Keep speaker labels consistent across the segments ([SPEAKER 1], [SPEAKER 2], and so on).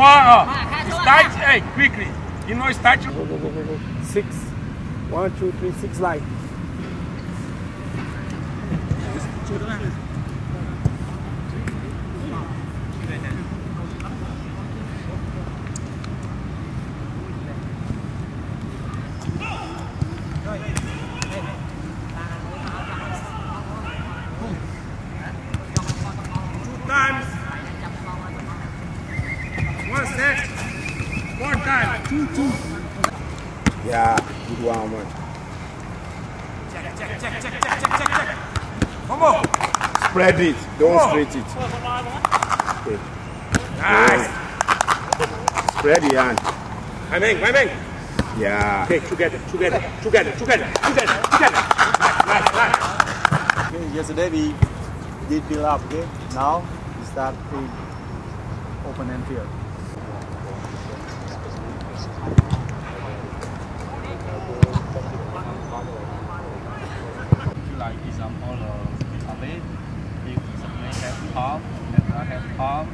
[SPEAKER 1] one, uh, start, hey, quickly. You know, start.
[SPEAKER 2] Go, go, go, go, go. Six. One, two, three, six
[SPEAKER 1] times. One set. Four times. Two, two.
[SPEAKER 2] Yeah, good one, man.
[SPEAKER 1] Check, check, check, check, check, check, check, check. Come on.
[SPEAKER 2] Spread it. Don't straight it. Okay.
[SPEAKER 1] Nice.
[SPEAKER 2] Spread the hand.
[SPEAKER 1] My man, my man.
[SPEAKER 2] Yeah.
[SPEAKER 1] Okay, together, together, together, together, together, together. Nice, nice, nice.
[SPEAKER 3] Okay, yesterday we did build up, okay? Now we start in open and field. Like example, uh, away, if have palm, and I have palm,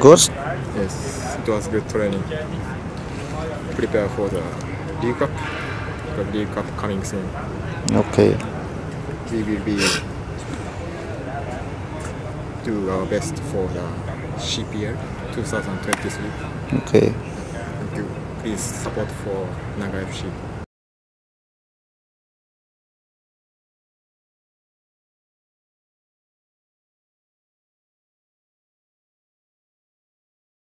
[SPEAKER 4] Ghost?
[SPEAKER 5] Yes, it was good training. Prepare for the League Cup. The League Cup coming soon.
[SPEAKER 4] Okay.
[SPEAKER 5] We will be do our best for the CPL 2023.
[SPEAKER 4] Okay.
[SPEAKER 5] Thank you. Please support for Naga FC.